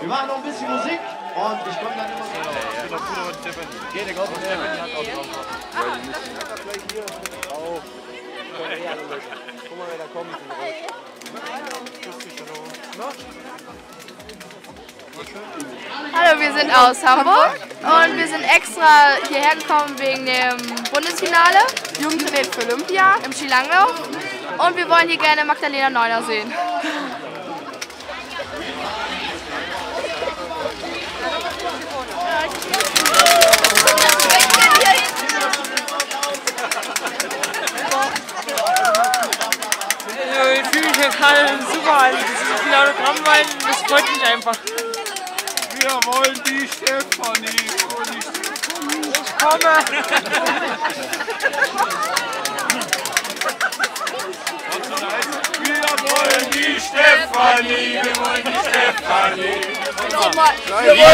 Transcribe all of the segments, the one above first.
Wir machen noch ein bisschen Musik und ich komme dann immer so. Geht, der Gott, der hat auch drauf. Guck mal, wer da kommt. Hallo, wir sind aus Hamburg und wir sind extra hierher gekommen wegen dem Bundesfinale Jugendtrainiert für Olympia im Skilanglauf und wir wollen hier gerne Magdalena Neuner sehen. Also, ich fühle mich total super. Also, das viele Autogrammwahlen, das freut mich einfach. Wir wollen die Stefanie. Ich komme. Wir wollen die Stefanie. Wir wollen die Stefanie. Wir,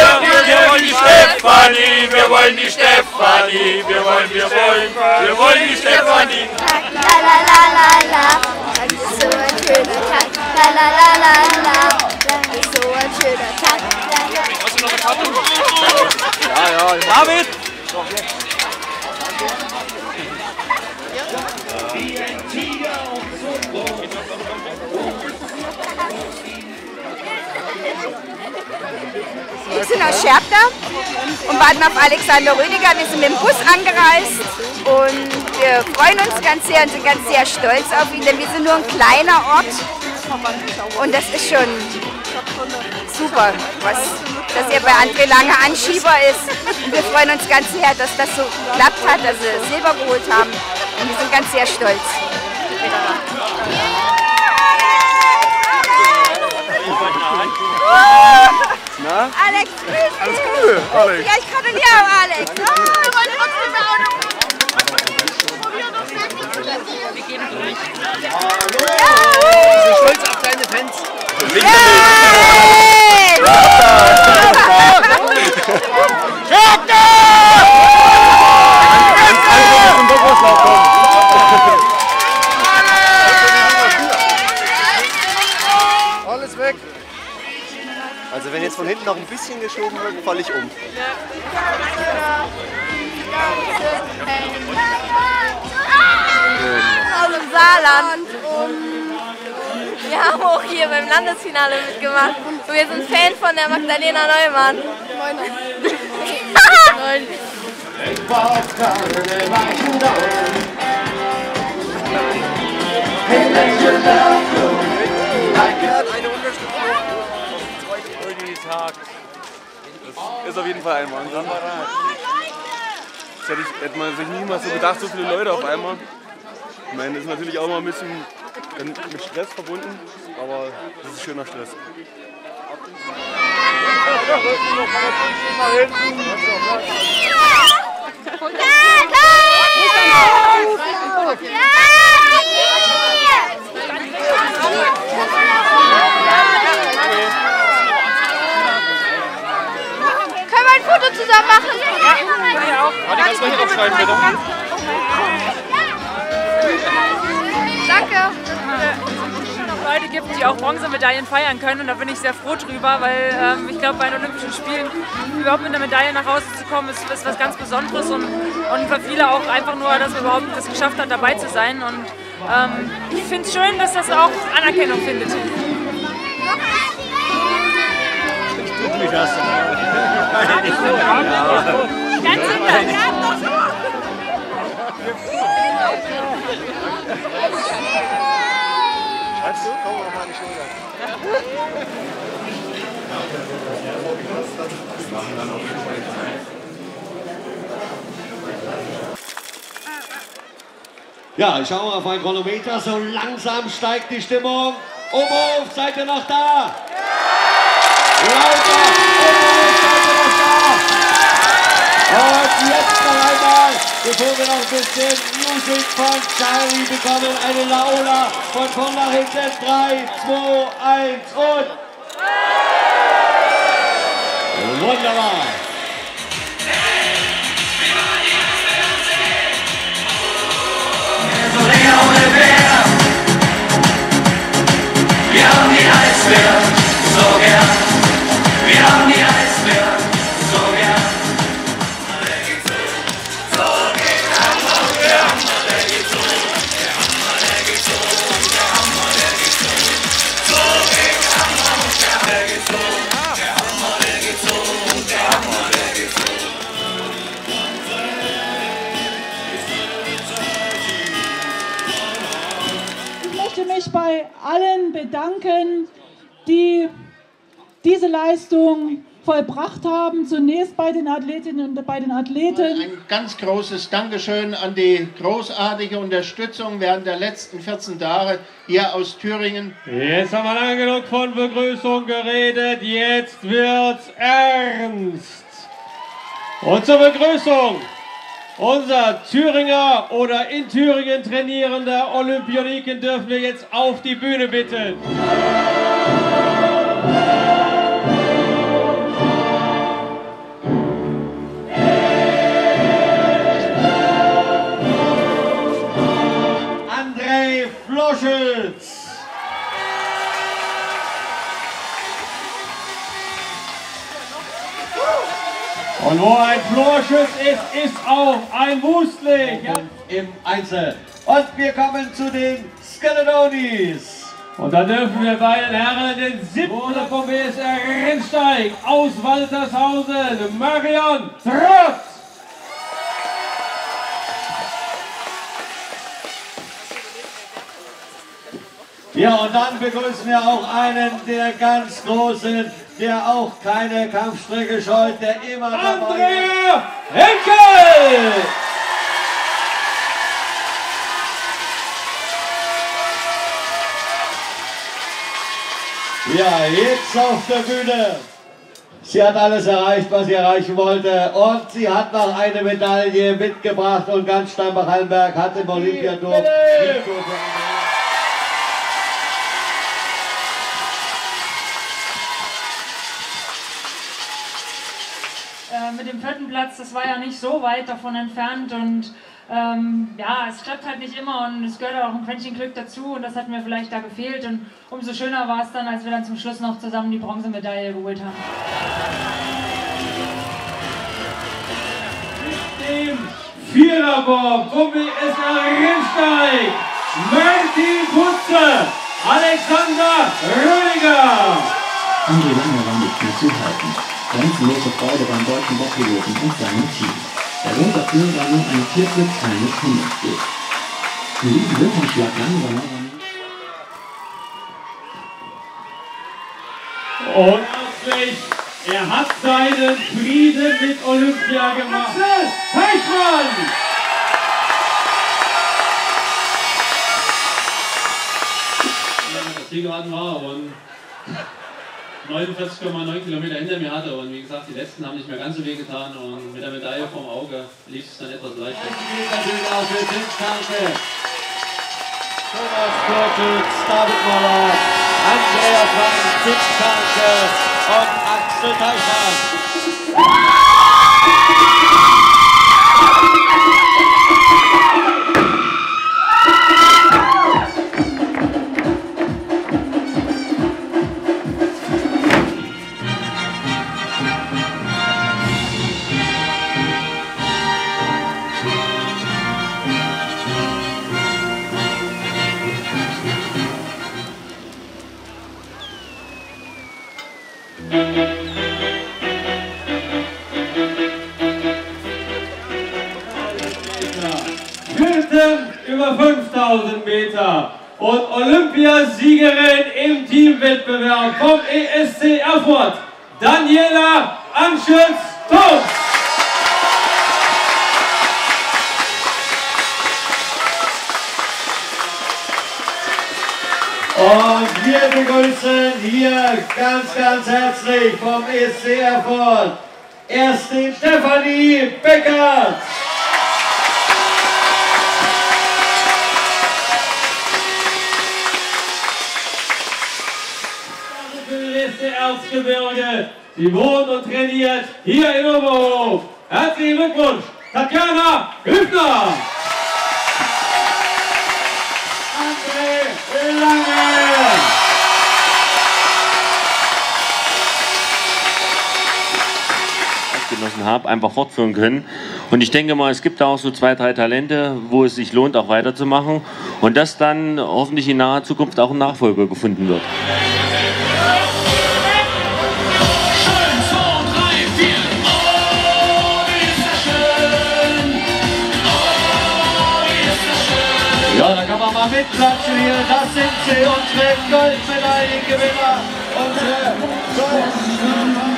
wir wollen die Stefanie. Wir wollen die Stefanie. Wir wollen, wir wollen, wir wollen die Stefanie. La la la la la, das ist so ein schöner Tag. La la la la la, das ist so ein schöner Tag. La, la. David! Wir sind aus Scherpta und warten auf Alexander Rüdiger. Wir sind mit dem Bus angereist und wir freuen uns ganz sehr und sind ganz sehr stolz auf ihn, denn wir sind nur ein kleiner Ort und das ist schon super, was, dass er bei André Lange Anschieber ist. Und wir freuen uns ganz sehr, dass das so geklappt hat, dass sie Silber geholt haben und wir sind ganz sehr stolz. Na? Alex, grüß Alles Gute, Alex. Ja, ich gratuliere auch Alex. Oh, wir wollen trotzdem auch noch. Wir sind stolz auf deine Fans. Alles weg. Also wenn jetzt von hinten noch ein bisschen geschoben wird, falle ich um. Aus dem Saarland. Wir haben auch hier beim Landesfinale mitgemacht. Und wir sind Fan von der Magdalena Neumann. Tag. Das ist auf jeden Fall ein Wahnsinn. Das hätte, ich, hätte man sich niemals so gedacht, so viele Leute auf einmal. Ich meine, das ist natürlich auch mal ein bisschen mit Stress verbunden, aber das ist schöner Stress. Können wir ein Foto zusammen machen? Warte, kannst du hier draufschreiben, bitte? Danke. Leute gibt, die auch Bronzemedaillen feiern können und da bin ich sehr froh drüber, weil ähm, ich glaube, bei den Olympischen Spielen überhaupt mit einer Medaille nach Hause zu kommen, ist, ist was ganz Besonderes und, und für viele auch einfach nur, dass man überhaupt das geschafft hat, dabei zu sein und ähm, ich finde es schön, dass das auch Anerkennung findet. Ganz hinter. Schreibst du? Komm an die Schulter. Ja, ich schaue auf ein Chronometer. So langsam steigt die Stimmung. Oberhof, seid ihr noch da? Lauter! Oberhof, seid ihr noch da? Und jetzt wir noch ein bisschen Musik von Charlie bekommen, eine Laola von vorn nach hinten. 3, 2, 1 und... Wunderbar! Bedanken, die diese Leistung vollbracht haben. Zunächst bei den Athletinnen und bei den Athleten. Ein ganz großes Dankeschön an die großartige Unterstützung während der letzten 14 Jahre hier aus Thüringen. Jetzt haben wir lange genug von Begrüßung geredet, jetzt wird's ernst. Und zur Begrüßung unser Thüringer oder in Thüringen trainierender Olympioniken dürfen wir jetzt auf die Bühne bitten. Und wo ein Florschuss ist, ist auch ein Musli im Einzel. Und wir kommen zu den Skeletonis. Und da dürfen wir bei den Herren den siebten vom BSR Rennsteig aus Waltershausen, Marion Trott. Ja, und dann begrüßen wir auch einen der ganz Großen, der auch keine Kampfstrecke scheut, der immer Andrea Henkel! Ja, jetzt auf der Bühne. Sie hat alles erreicht, was sie erreichen wollte. Und sie hat noch eine Medaille mitgebracht. Und ganz Steinbach-Hallenberg hat im Olympiaturm. Äh, mit dem vierten Platz, das war ja nicht so weit davon entfernt und ähm, ja, es klappt halt nicht immer und es gehört auch ein Quäntchen Glück dazu und das hat mir vielleicht da gefehlt und umso schöner war es dann, als wir dann zum Schluss noch zusammen die Bronzemedaille geholt haben. Dem Viererbob vom BSR Rennsteig, Martin Putze, Alexander Rödiger. André Lange war nicht mehr zu halten. Grenzenlose Freude beim deutschen Bockpiloten und seinem Team. Der Grund dafür war nur ein Viertel kleines Hundertstel. Für diesen Wirkungsschlag langsamer Und er hat seinen Frieden mit Olympia gemacht. Axel Teichmann! das Zielgeraden war und 49,9 Kilometer hinter mir hatte und wie gesagt, die letzten haben nicht mehr ganz so weh getan und mit der Medaille vom Auge lief es dann etwas leichter. Thomas Kurtitz, David Moller, Andreas Wang, und Axel Teichmann. Über 5000 Meter und Olympiasiegerin im Teamwettbewerb vom ESC Erfurt, Daniela Anschütz-Thoms. Wir begrüßen hier ganz, ganz herzlich vom ESC Erfurt erst die Stefanie Beckert. Erzgebirge. Sie wohnt und trainiert hier in Oberhof. Herzlichen Glückwunsch, Tatjana Hübner. Genossen habe, einfach fortführen können. Und ich denke mal, es gibt da auch so zwei, drei Talente, wo es sich lohnt, auch weiterzumachen. Und dass dann hoffentlich in naher Zukunft auch ein Nachfolger gefunden wird. Mitklatschen hier. Das sind sie, unsere Goldmedaillengewinner. Unsere Gold